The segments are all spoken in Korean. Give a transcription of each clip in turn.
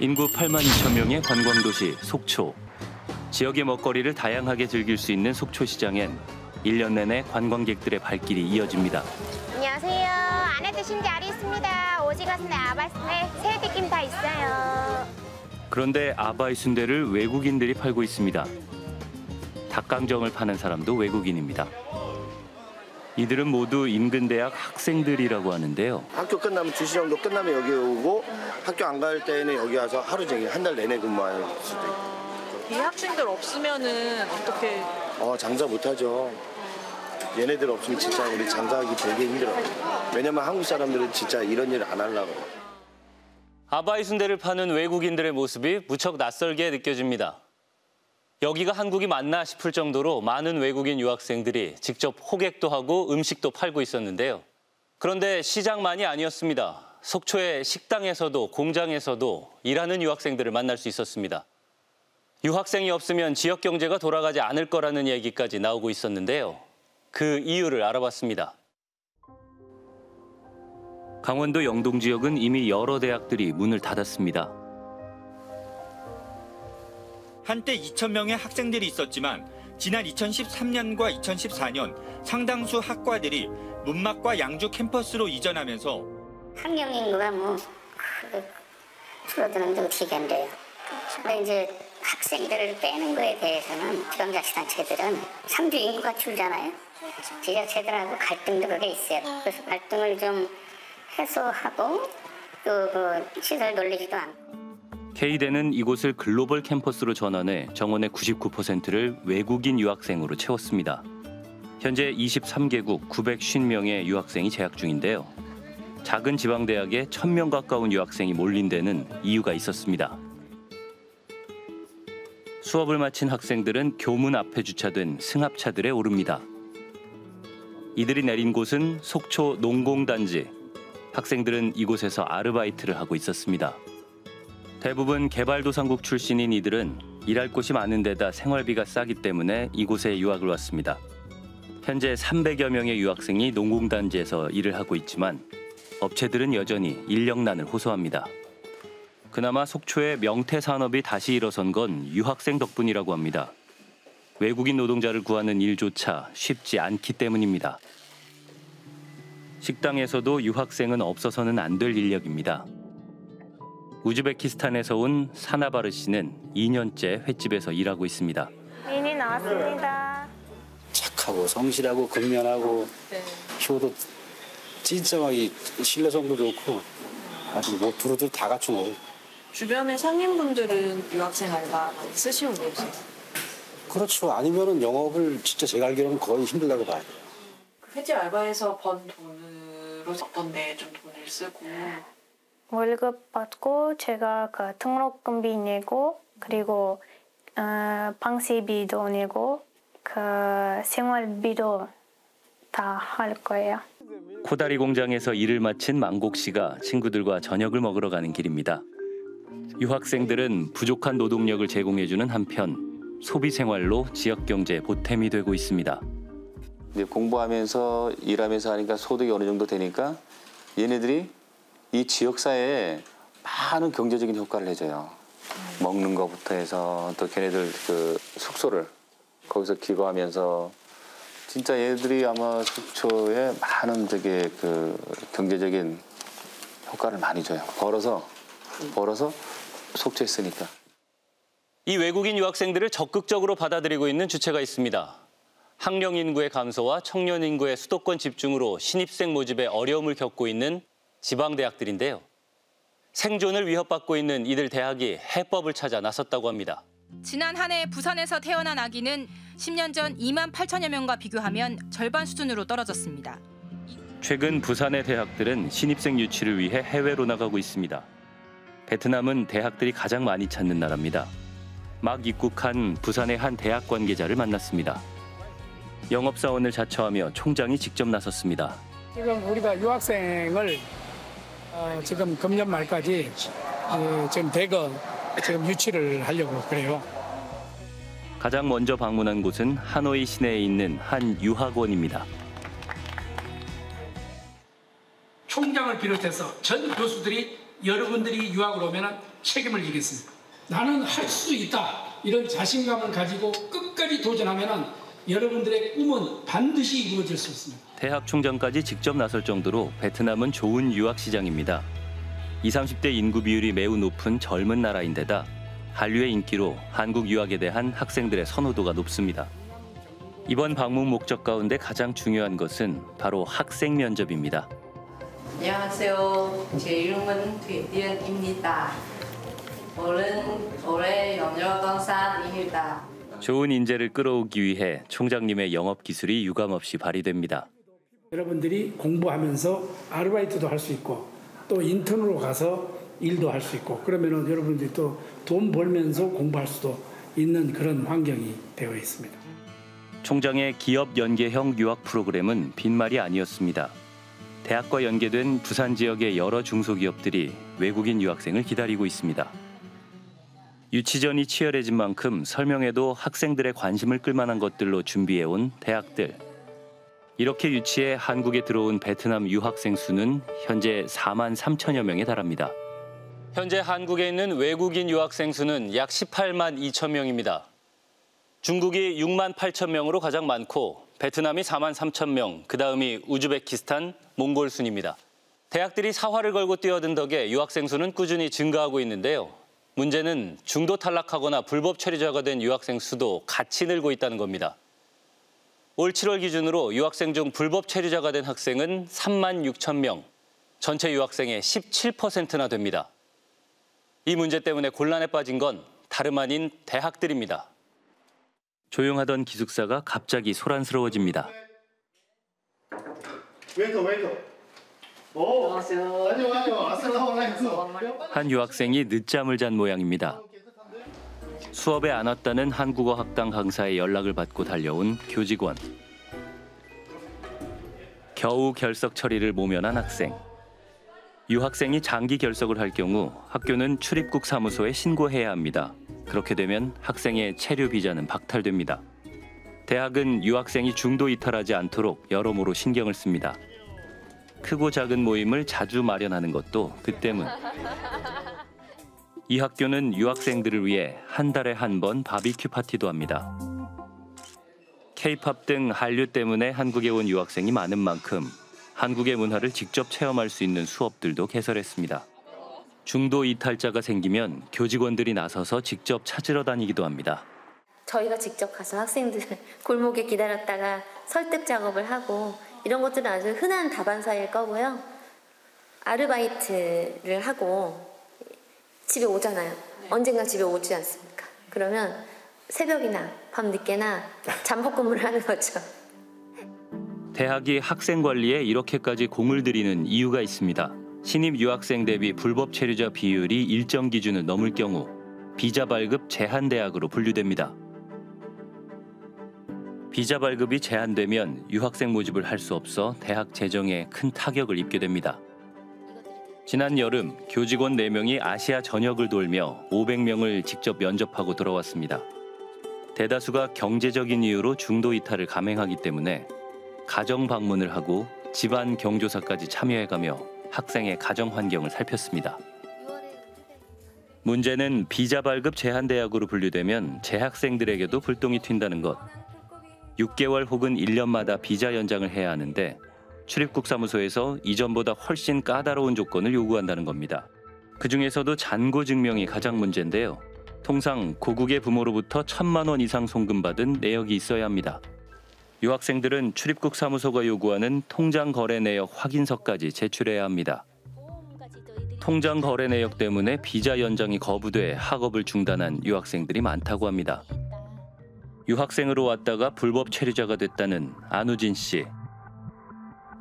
인구 8만 2천 명의 관광도시 속초. 지역의 먹거리를 다양하게 즐길 수 있는 속초시장엔 1년 내내 관광객들의 발길이 이어집니다. 안녕하세요. 안에 드신 자리 있습니다. 오지가스네, 아바스네, 새우튀김 다 있어요. 그런데 아바이 순대를 외국인들이 팔고 있습니다. 닭강정을 파는 사람도 외국인입니다. 이들은 모두 인근 대학 학생들이라고 하는데요. 학교 끝나면 2시 정도 끝나면 여기 오고 학교 안 갈 때는 여기 와서 하루 종일 한 달 내내 근무할 수도 있고 이 학생들 없으면은 어떻게 어 장사 못하죠 얘네들 없으면 진짜 우리 장사하기 되게 힘들어요 왜냐면 한국 사람들은 진짜 이런 일 안 하려고 아바이 순대를 파는 외국인들의 모습이 무척 낯설게 느껴집니다. 여기가 한국이 맞나 싶을 정도로 많은 외국인 유학생들이 직접 호객도 하고 음식도 팔고 있었는데요. 그런데 시장만이 아니었습니다. 속초의 식당에서도 공장에서도 일하는 유학생들을 만날 수 있었습니다. 유학생이 없으면 지역 경제가 돌아가지 않을 거라는 얘기까지 나오고 있었는데요. 그 이유를 알아봤습니다. 강원도 영동 지역은 이미 여러 대학들이 문을 닫았습니다. 한때 2,000명의 학생들이 있었지만 지난 2013년과 2014년 상당수 학과들이 문막과 양주 캠퍼스로 이전하면서 학령 인구가 뭐 그, 줄어드는 게 어떻게 안 돼요. 근데 이제 학생들을 빼는 거에 대해서는 지방자치단체들은 상주 인구가 줄잖아요. 지자체들하고 갈등도 그게 있어요. 그래서 갈등을 좀 해소하고 또 그 시설 돌리지도 않고. K대는 이곳을 글로벌 캠퍼스로 전환해 정원의 99%를 외국인 유학생으로 채웠습니다. 현재 23개국 950명의 유학생이 재학 중인데요. 작은 지방대학에 1000명 가까운 유학생이 몰린 데는 이유가 있었습니다. 수업을 마친 학생들은 교문 앞에 주차된 승합차들에 오릅니다. 이들이 내린 곳은 속초 농공단지. 학생들은 이곳에서 아르바이트를 하고 있었습니다. 대부분 개발도상국 출신인 이들은 일할 곳이 많은 데다 생활비가 싸기 때문에 이곳에 유학을 왔습니다. 현재 300여 명의 유학생이 농공단지에서 일을 하고 있지만 업체들은 여전히 인력난을 호소합니다. 그나마 속초의 명태 산업이 다시 일어선 건 유학생 덕분이라고 합니다. 외국인 노동자를 구하는 일조차 쉽지 않기 때문입니다. 식당에서도 유학생은 없어서는 안 될 인력입니다. 우즈베키스탄에서 온 사나바르 씨는 2년째 횟집에서 일하고 있습니다. 미니 나왔습니다. 착하고 성실하고 근면하고 효도 찐정하게 신뢰성도 좋고 아주 뭐 두루두루 다 갖춘 거예요. 주변의 상인분들은 유학생 알바 많이 쓰시고 계세요. 그렇죠. 아니면은 영업을 진짜 제가 알기로는 거의 힘들다고 봐요. 그 횟집 알바에서 번 돈으로 어떤 데좀 돈을 쓰고 월급 받고 제가 그 등록금비 내고 그리고 어, 방세비도 내고 그 생활비도 다 할 거예요. 코다리 공장에서 일을 마친 망곡 씨가 친구들과 저녁을 먹으러 가는 길입니다. 유학생들은 부족한 노동력을 제공해주는 한편 소비 생활로 지역 경제 보탬이 되고 있습니다. 이제 공부하면서 일하면서 하니까 소득이 어느 정도 되니까 얘네들이 이 지역사회에 많은 경제적인 효과를 해줘요. 먹는 것부터 해서 또 걔네들 그 숙소를 거기서 기거하면서 진짜 얘들이 아마 속초에 많은 되게 그 경제적인 효과를 많이 줘요. 벌어서 벌어서 속초에 쓰니까. 이 외국인 유학생들을 적극적으로 받아들이고 있는 주체가 있습니다. 학령 인구의 감소와 청년 인구의 수도권 집중으로 신입생 모집에 어려움을 겪고 있는 지방 대학들인데요. 생존을 위협받고 있는 이들 대학이 해법을 찾아 나섰다고 합니다. 지난 한 해 부산에서 태어난 아기는 10년 전 2만 8천여 명과 비교하면 절반 수준으로 떨어졌습니다. 최근 부산의 대학들은 신입생 유치를 위해 해외로 나가고 있습니다. 베트남은 대학들이 가장 많이 찾는 나라입니다. 막 입국한 부산의 한 대학 관계자를 만났습니다. 영업사원을 자처하며 총장이 직접 나섰습니다. 지금 우리가 유학생을 어, 지금 금년 말까지 어, 지금 대거 지금 유치를 하려고 그래요. 가장 먼저 방문한 곳은 하노이 시내에 있는 한 유학원입니다. 총장을 비롯해서 전 교수들이 여러분들이 유학을 오면 책임을 지겠습니다. 나는 할 수 있다. 이런 자신감을 가지고 끝까지 도전하면 여러분들의 꿈은 반드시 이루어질 수 있습니다. 대학 총장까지 직접 나설 정도로 베트남은 좋은 유학 시장입니다. 20, 30대 인구 비율이 매우 높은 젊은 나라인데다 한류의 인기로 한국 유학에 대한 학생들의 선호도가 높습니다. 이번 방문 목적 가운데 가장 중요한 것은 바로 학생 면접입니다. 안녕하세요. 제 이름은 뒤디은입니다. 올해 올해 영역강사입니다. 좋은 인재를 끌어오기 위해 총장님의 영업 기술이 유감없이 발휘됩니다. 여러분들이 공부하면서 아르바이트도 할 수 있고 또 인턴으로 가서 일도 할 수 있고 그러면은 여러분들이 또 돈 벌면서 공부할 수도 있는 그런 환경이 되어 있습니다. 총장의 기업 연계형 유학 프로그램은 빈말이 아니었습니다. 대학과 연계된 부산 지역의 여러 중소기업들이 외국인 유학생을 기다리고 있습니다. 유치전이 치열해진 만큼 설명에도 학생들의 관심을 끌만한 것들로 준비해온 대학들. 이렇게 유치해 한국에 들어온 베트남 유학생 수는 현재 4만 3천여 명에 달합니다. 현재 한국에 있는 외국인 유학생 수는 약 18만 2천 명입니다. 중국이 6만 8천 명으로 가장 많고 베트남이 4만 3천 명, 그 다음이 우즈베키스탄, 몽골 순입니다. 대학들이 사활을 걸고 뛰어든 덕에 유학생 수는 꾸준히 증가하고 있는데요. 문제는 중도 탈락하거나 불법 체류자가 된 유학생 수도 같이 늘고 있다는 겁니다. 올 7월 기준으로 유학생 중 불법 체류자가 된 학생은 3만 6천 명, 전체 유학생의 17%나 됩니다. 이 문제 때문에 곤란에 빠진 건 다름 아닌 대학들입니다. 조용하던 기숙사가 갑자기 소란스러워집니다. 오, 안 녕하세요. 안녕 안녕. 아슬라말라이쿰. 한 유학생이 늦잠을 잔 모양입니다. 수업에 안 왔다는 한국어 학당 강사의 연락을 받고 달려온 교직원. 겨우 결석 처리를 모면한 학생. 유학생이 장기 결석을 할 경우 학교는 출입국 사무소에 신고해야 합니다. 그렇게 되면 학생의 체류 비자는 박탈됩니다. 대학은 유학생이 중도 이탈하지 않도록 여러모로 신경을 씁니다. 크고 작은 모임을 자주 마련하는 것도 그 때문. 이 학교는 유학생들을 위해 한 달에 한 번 바비큐 파티도 합니다. K-팝 등 한류 때문에 한국에 온 유학생이 많은 만큼 한국의 문화를 직접 체험할 수 있는 수업들도 개설했습니다. 중도 이탈자가 생기면 교직원들이 나서서 직접 찾으러 다니기도 합니다. 저희가 직접 가서 학생들 골목에 기다렸다가 설득 작업을 하고 이런 것들은 아주 흔한 다반사일 거고요. 아르바이트를 하고 집에 오잖아요. 언젠가 집에 오지 않습니까? 그러면 새벽이나 밤 늦게나 잠복 근무를 하는 거죠. 대학이 학생 관리에 이렇게까지 공을 들이는 이유가 있습니다. 신입 유학생 대비 불법 체류자 비율이 일정 기준을 넘을 경우 비자 발급 제한 대학으로 분류됩니다. 비자 발급이 제한되면 유학생 모집을 할 수 없어 대학 재정에 큰 타격을 입게 됩니다. 지난 여름 교직원 4명이 아시아 전역을 돌며 500명을 직접 면접하고 돌아왔습니다. 대다수가 경제적인 이유로 중도 이탈을 감행하기 때문에 가정 방문을 하고 집안 경조사까지 참여해가며 학생의 가정 환경을 살폈습니다. 문제는 비자 발급 제한 대학으로 분류되면 재학생들에게도 불똥이 튄다는 것. 6개월 혹은 1년마다 비자 연장을 해야 하는데 출입국 사무소에서 이전보다 훨씬 까다로운 조건을 요구한다는 겁니다. 그 중에서도 잔고 증명이 가장 문제인데요. 통상 고국의 부모로부터 천만 원 이상 송금받은 내역이 있어야 합니다. 유학생들은 출입국 사무소가 요구하는 통장 거래 내역 확인서까지 제출해야 합니다. 통장 거래 내역 때문에 비자 연장이 거부돼 학업을 중단한 유학생들이 많다고 합니다. 유학생으로 왔다가 불법 체류자가 됐다는 안우진 씨.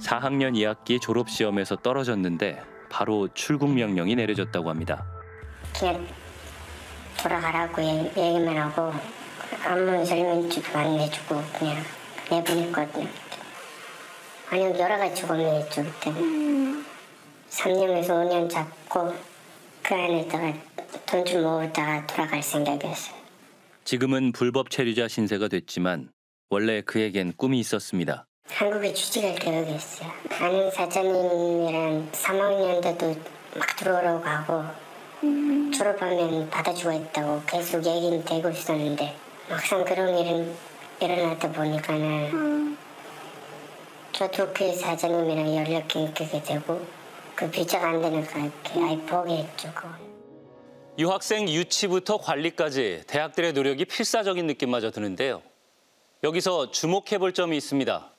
4학년 2학기 졸업 시험에서 떨어졌는데 바로 출국 명령이 내려졌다고 합니다. 그냥 돌아가라고 얘기만 하고 아무 설명지도 안 내주고 그냥 내보냈거든요. 아니 여러 가지 조건을 했죠 그때. 3년에서 5년 잡고 그 안에다가 돈 좀 모으다가 돌아갈 생각이었어요. 지금은 불법 체류자 신세가 됐지만 원래 그에겐 꿈이 있었습니다. 한국에 취직할 계획이 있어요. 아는 사장님이랑 3학년도도 막 들어오라고 하고 졸업하면 받아주고 있다고 계속 얘기는 되고 있었는데 막상 그런 일은 일어나다 보니까는 저도 그 사장님이랑 연락이 끊기게 되고 그 비자가 안 되니까 아예 포기했죠. 그건. 유학생 유치부터 관리까지 대학들의 노력이 필사적인 느낌마저 드는데요. 여기서 주목해 볼 점이 있습니다.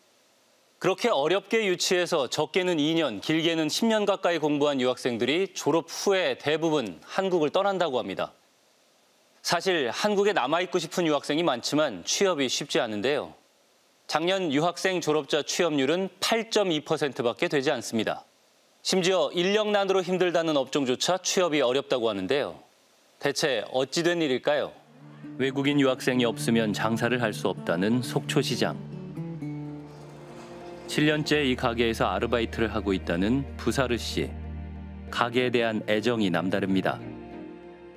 그렇게 어렵게 유치해서 적게는 2년, 길게는 10년 가까이 공부한 유학생들이 졸업 후에 대부분 한국을 떠난다고 합니다. 사실 한국에 남아있고 싶은 유학생이 많지만 취업이 쉽지 않은데요. 작년 유학생 졸업자 취업률은 8.2%밖에 되지 않습니다. 심지어 인력난으로 힘들다는 업종조차 취업이 어렵다고 하는데요. 대체 어찌 된 일일까요? 외국인 유학생이 없으면 장사를 할 수 없다는 속초시장. 7년째 이 가게에서 아르바이트를 하고 있다는 부사르 씨. 가게에 대한 애정이 남다릅니다.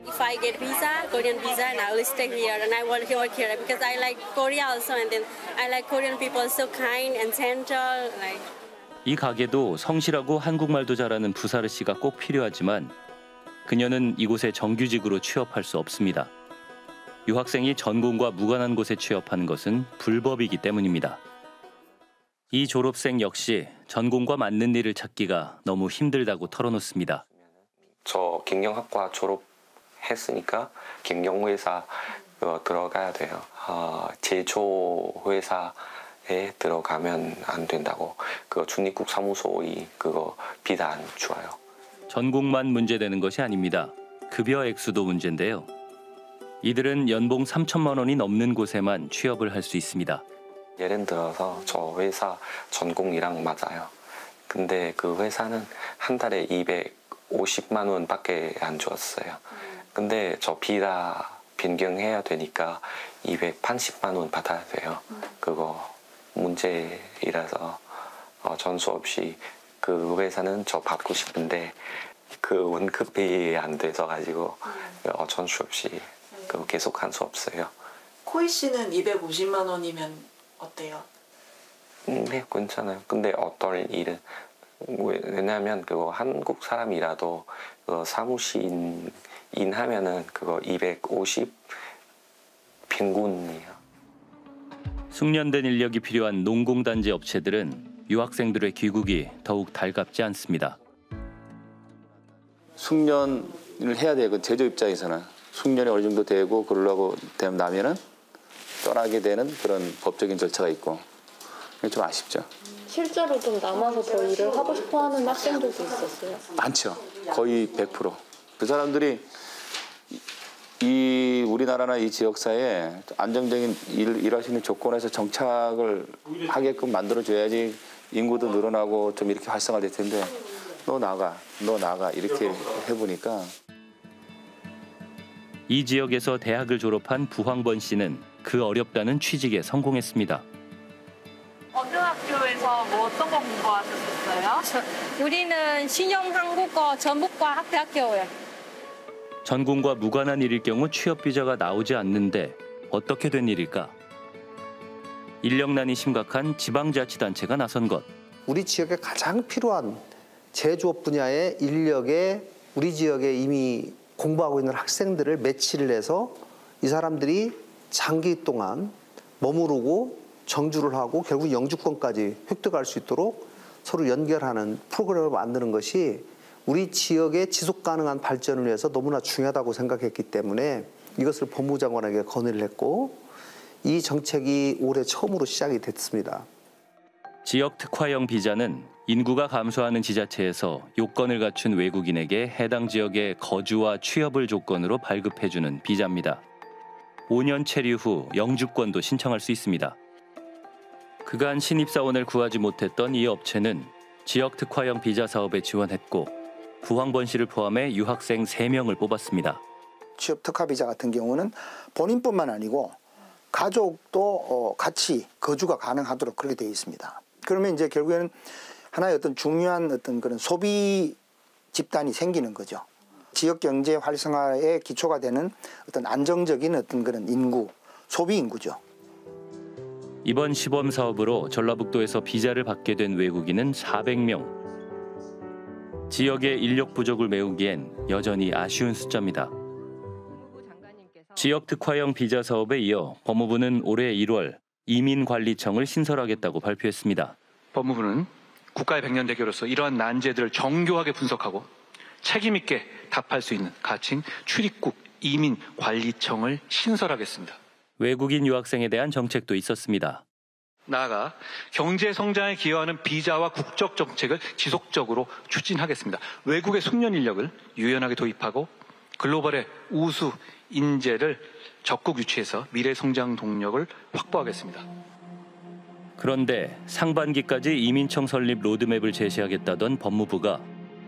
If I get visa, Korean visa, and I will stay here and I will work here because I like Korea also, and then I like Korean people so kind and gentle, like. 이 가게도 성실하고 한국말도 잘하는 부사르 씨가 꼭 필요하지만 그녀는 이곳에 정규직으로 취업할 수 없습니다. 유학생이 전공과 무관한 곳에 취업하는 것은 불법이기 때문입니다. 이 졸업생 역시 전공과 맞는 일을 찾기가 너무 힘들다고 털어놓습니다. 저 경영학과 졸업했으니까 경영회사 어, 들어가야 돼요. 어, 제조회사에 들어가면 안 된다고. 그 중립국 사무소의 그거 비단 좋아요. 전공만 문제되는 것이 아닙니다. 급여 액수도 문제인데요. 이들은 연봉 3천만 원이 넘는 곳에만 취업을 할 수 있습니다. 예를 들어서 저 회사 전공이랑 맞아요. 근데 그 회사는 한 달에 250만 원밖에 안 줬어요. 근데 저 비라 변경해야 되니까 280만 원 받아야 돼요. 그거 문제이라서 어, 전수 없이 그 회사는 저 받고 싶은데 그 원급이 안 돼서 가지고 어, 전수 없이 그 계속 할 수 없어요. 코이 씨는 250만 원이면 어때요? 음, 네, 괜찮아요. 근데 어떤 일은 왜- 왜냐면 그거 한국 사람이라도 그 사무실 인 하면은 그거 250 평균이에요. 숙련된 인력이 필요한 농공단지 업체들은 유학생들의 귀국이 더욱 달갑지 않습니다. 숙련을 해야 돼요. 그 제조 입장에서는 숙련이 어느 정도 되고 그러려고 되면 나면은 떠나게 되는 그런 법적인 절차가 있고 그게 좀 아쉽죠. 실제로 좀 남아서 더 일을 하고 싶어하는 학생들도 있었어요. 많죠. 거의 100%. 그 사람들이 이- 이 우리나라나 이 지역사회에 안정적인 일, 일할 수 있는 조건에서 정착을 하게끔 만들어줘야지 인구도 늘어나고 좀 이렇게 활성화될 텐데 너 나가, 너 나가 이렇게 해보니까 이 지역에서 대학을 졸업한 부황번 씨는 그 어렵다는 취직에 성공했습니다. 고등학교에서 뭐 어떤 거 공부하셨어요? 우리는 신형 한국어 전북과 학대학교예요. 전공과 무관한 일일 경우 취업 비자가 나오지 않는데 어떻게 된 일일까? 인력난이 심각한 지방자치단체가 나선 것. 우리 지역에 가장 필요한 제조업 분야의 인력에 우리 지역에 이미 공부하고 있는 학생들을 매치를 해서 이 사람들이 장기 동안 머무르고 정주를 하고 결국 영주권까지 획득할 수 있도록 서로 연결하는 프로그램을 만드는 것이 우리 지역의 지속 가능한 발전을 위해서 너무나 중요하다고 생각했기 때문에 이것을 법무장관에게 건의를 했고 이 정책이 올해 처음으로 시작이 됐습니다. 지역 특화형 비자는 인구가 감소하는 지자체에서 요건을 갖춘 외국인에게 해당 지역의 거주와 취업을 조건으로 발급해주는 비자입니다. 5년 체류 후 영주권도 신청할 수 있습니다. 그간 신입사원을 구하지 못했던 이 업체는 지역 특화형 비자 사업에 지원했고 부황번 씨를 포함해 유학생 3명을 뽑았습니다. 취업 특화 비자 같은 경우는 본인뿐만 아니고 가족도 어, 같이 거주가 가능하도록 그렇게 되어 있습니다. 그러면 이제 결국에는 하나의 어떤 중요한 어떤 그런 소비 집단이 생기는 거죠. 지역 경제 활성화의 기초가 되는 어떤 안정적인 어떤 그런 인구, 소비 인구죠. 이번 시범 사업으로 전라북도에서 비자를 받게 된 외국인은 400명. 지역의 인력 부족을 메우기엔 여전히 아쉬운 숫자입니다. 지역 특화형 비자 사업에 이어 법무부는 올해 1월 이민관리청을 신설하겠다고 발표했습니다. 법무부는 국가의 백년대교로서 이러한 난제들을 정교하게 분석하고 책임 있게 답할 수 있는 가칭 출입국 이민관리청을 신설하겠습니다. 외국인 유학생에 대한 정책도 있었습니다. 나아가 경제 성장에 기여하는 비자와 국적 정책을 지속적으로 추진하겠습니다. 외국의 숙련 인력을 유연하게 도입하고 글로벌의 우수 인재를 적극 유치해서 미래 성장 동력을 확보하겠습니다. 그런데 상반기까지 이민청 설립 로드맵을 제시하겠다던 법무부가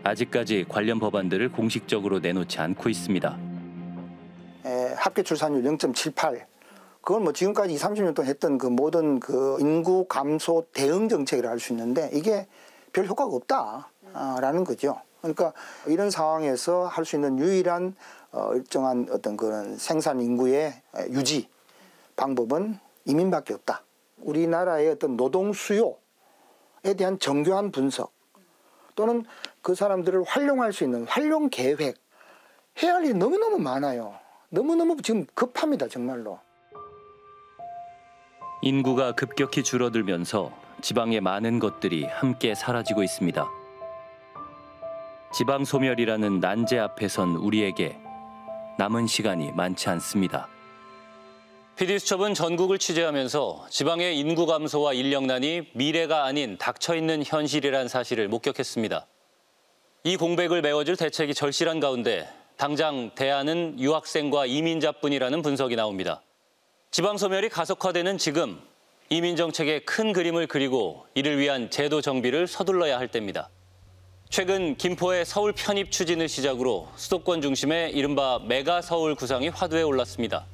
아직까지 관련 법안들을 공식적으로 내놓지 않고 있습니다. 에, 합계 출산율 0.78. 그건 뭐 지금까지 20, 30년 동안 했던 그 모든 그 인구 감소 대응 정책이라 할 수 있는데 이게 별 효과가 없다라는 거죠. 그러니까 이런 상황에서 할 수 있는 유일한 어, 일정한 어떤 그런 생산 인구의 유지 방법은 이민밖에 없다. 우리나라의 어떤 노동 수요에 대한 정교한 분석 또는 그 사람들을 활용할 수 있는 활용 계획 해야 할 일이 너무너무 많아요. 너무너무 지금 급합니다, 정말로. 인구가 급격히 줄어들면서 지방의 많은 것들이 함께 사라지고 있습니다. 지방 소멸이라는 난제 앞에선 우리에게 남은 시간이 많지 않습니다. PD수첩은 전국을 취재하면서 지방의 인구 감소와 인력난이 미래가 아닌 닥쳐 있는 현실이란 사실을 목격했습니다. 이 공백을 메워줄 대책이 절실한 가운데 당장 대안은 유학생과 이민자뿐이라는 분석이 나옵니다. 지방 소멸이 가속화되는 지금 이민 정책의 큰 그림을 그리고 이를 위한 제도 정비를 서둘러야 할 때입니다. 최근 김포의 서울 편입 추진을 시작으로 수도권 중심의 이른바 메가 서울 구상이 화두에 올랐습니다.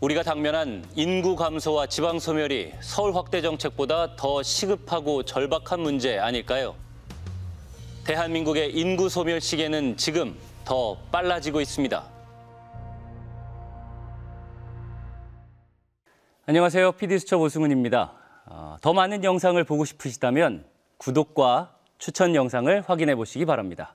우리가 당면한 인구 감소와 지방 소멸이 서울 확대 정책보다 더 시급하고 절박한 문제 아닐까요? 대한민국의 인구 소멸 시계는 지금 더 빨라지고 있습니다. 안녕하세요. PD수첩 오승훈입니다. 어, 더 많은 영상을 보고 싶으시다면 구독과 추천 영상을 확인해 보시기 바랍니다.